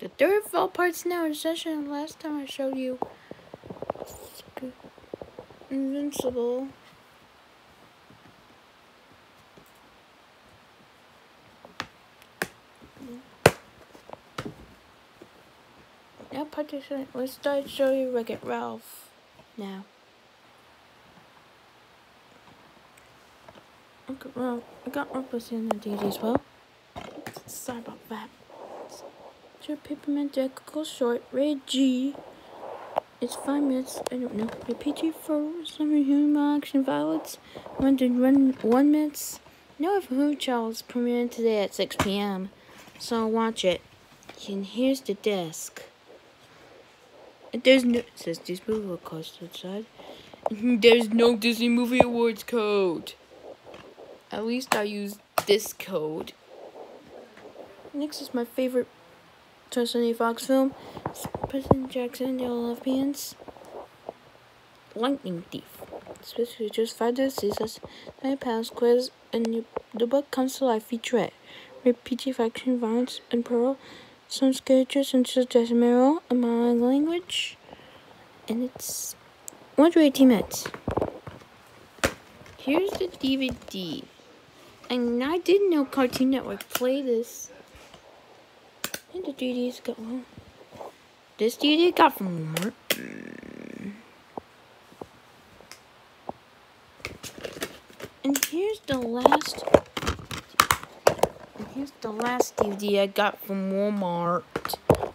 The third fall part's now in session. Last time I showed you Invincible. Now partition. Let's start showing you Wreck-It Ralph. Now. Okay, well, I got Rumpus in the DD as well. Sorry about that. Paperman Deck goes short. G. It's five minutes. I don't know. The PG for some human action violence. One to run one minutes. No, if Who Charles premiering today at 6 p.m. So watch it. And here's the desk. There's no says Disney movie cost outside. There's no Disney Movie Rewards code. At least I use this code. Next is my favorite Tony Fox film. Percy Jackson, the Olympians. Lightning Thief. Space features five diseases, nine pounds quiz, and the book comes to life featurette. PG faction, violence, and pearl. Some sketches such as Desimero, a modern language. And it's 118 minutes. Here's the DVD. And I didn't know Cartoon Network play this. And the DVD's got one. This DVD got from Walmart. And here's the last. And here's the last DVD I got from Walmart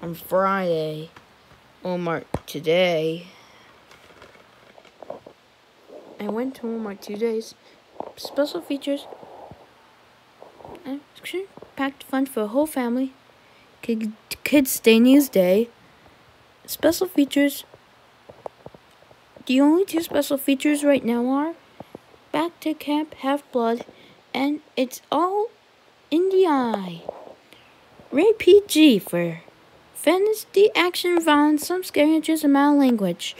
on Friday. Walmart today. I went to Walmart two days. Special features packed fun for a whole family. Kids Day News Day. Special features. The only two special features right now are Back to Camp Half Blood and It's All in the Eye. Ray PG for fantasy, action, violence, some scary, just amount of language.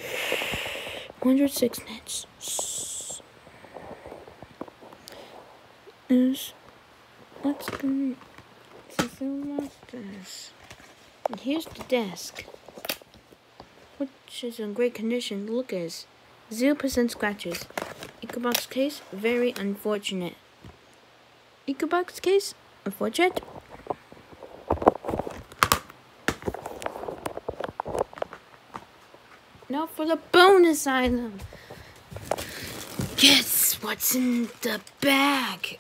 106 minutes. Is Let's go. This. And here's the desk, which is in great condition. Look at this. Zero percent scratches. EcoBox case, very unfortunate. EcoBox case, unfortunate. Now for the bonus item. Guess what's in the bag?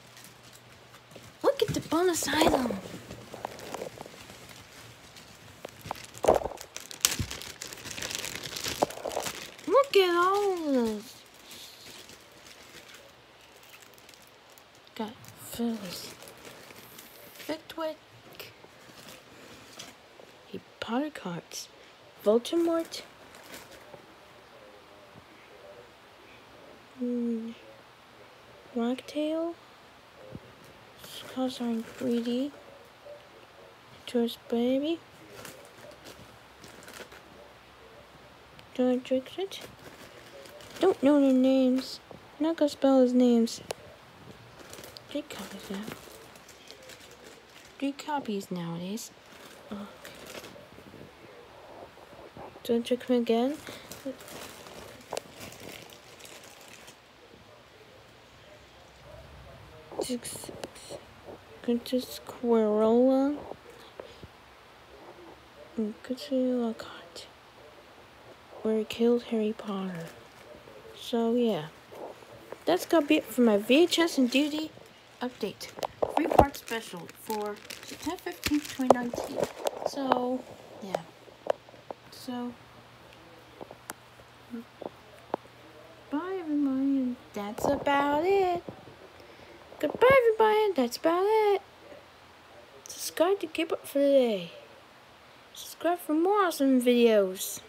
Look at the bonus item. All this. Got Filius. Flitwick. He Potter cards. Voldemort. Mm. Rocktail colors are in 3D. Tourist Baby. Don't trick it? Don't know their names. I'm not gonna spell his names. Three copies now. Three copies nowadays. Okay. Don't trick him again? Six. Quirrell. Good Lockhart. Where he killed Harry Potter. So yeah. That's gonna be it for my VHS and DVD update. Three part special for September 15th, 2019. So yeah. So bye everybody and that's about it. Goodbye, everybody. That's about it. Subscribe to keep up for the day. Subscribe for more awesome videos.